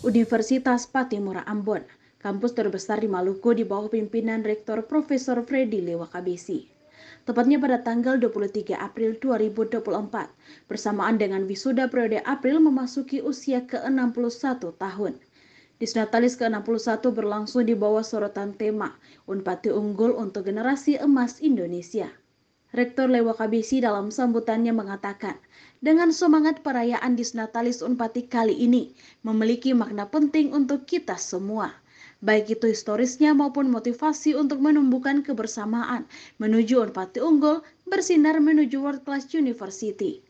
Universitas Patimura Ambon, kampus terbesar di Maluku di bawah pimpinan Rektor Profesor Freddy Lewakabesi. Tepatnya pada tanggal 23 April 2024, bersamaan dengan wisuda periode April memasuki usia ke-61 tahun. Disnatalis ke-61 berlangsung di bawah sorotan tema Unpati Unggul untuk Generasi Emas Indonesia. Rektor Lewakabisi dalam sambutannya mengatakan, dengan semangat perayaan Disnatalis Unpati kali ini memiliki makna penting untuk kita semua. Baik itu historisnya maupun motivasi untuk menumbuhkan kebersamaan menuju Unpati Unggul bersinar menuju World Class University.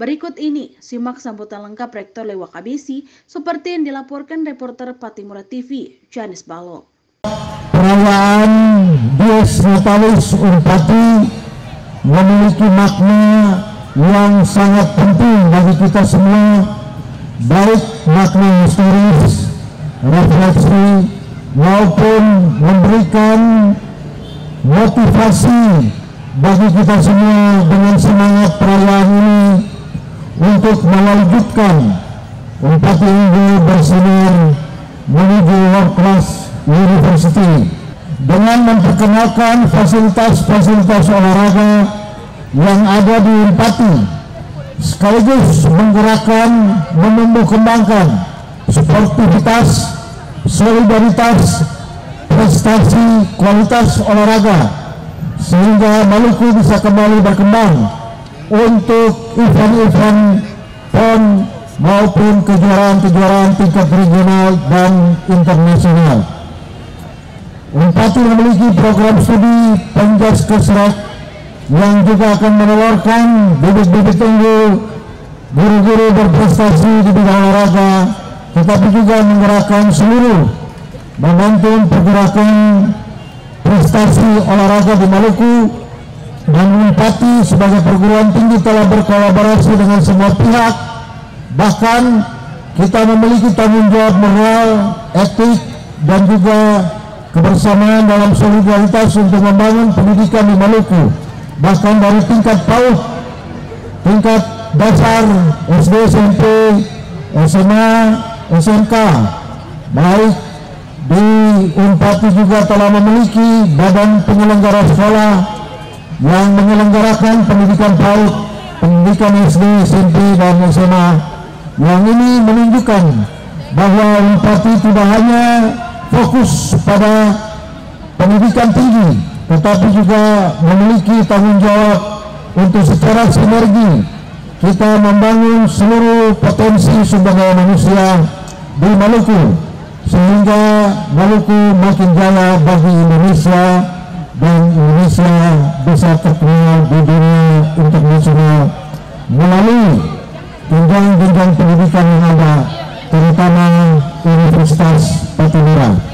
Berikut ini simak sambutan lengkap Rektor Lewakabisi seperti yang dilaporkan reporter Patimura TV, Janis Balo. Perayaan Disnatalis Unpati memiliki makna yang sangat penting bagi kita semua baik makna historis, refleksi maupun memberikan motivasi bagi kita semua dengan semangat perayaan ini untuk mewujudkan empat minggu bersinar menuju World Class University dengan memperkenalkan fasilitas-fasilitas olahraga yang ada di Pati sekaligus menggerakkan menumbuh kembangkan sportivitas solidaritas prestasi kualitas olahraga sehingga Maluku bisa kembali berkembang untuk event-event PON maupun kejuaraan-kejuaraan tingkat regional dan internasional. Unpati memiliki program studi penjas kesrat yang juga akan menelurkan bibit-bibit tunggu guru-guru berprestasi di bidang olahraga tetapi juga menggerakkan seluruh momentum pergerakan prestasi olahraga di Maluku dan Unpati sebagai perguruan tinggi telah berkolaborasi dengan semua pihak. Bahkan kita memiliki tanggung jawab moral, etik dan juga kebersamaan dalam solidaritas untuk membangun pendidikan di Maluku bahkan dari tingkat PAUD tingkat dasar SD, SMP, SMA, SMK baik di Unpati juga telah memiliki badan penyelenggara sekolah yang menyelenggarakan pendidikan PAUD pendidikan SD, SMP, dan SMA yang ini menunjukkan bahwa Unpati tidak hanya fokus pada pendidikan tinggi tetapi juga memiliki tanggung jawab untuk secara sinergi kita membangun seluruh potensi sumber daya manusia di Maluku sehingga Maluku makin jaya bagi Indonesia dan Indonesia bisa terkenal di dunia internasional melalui jenjang-jenjang pendidikan yang ada terutama Universitas Patimura.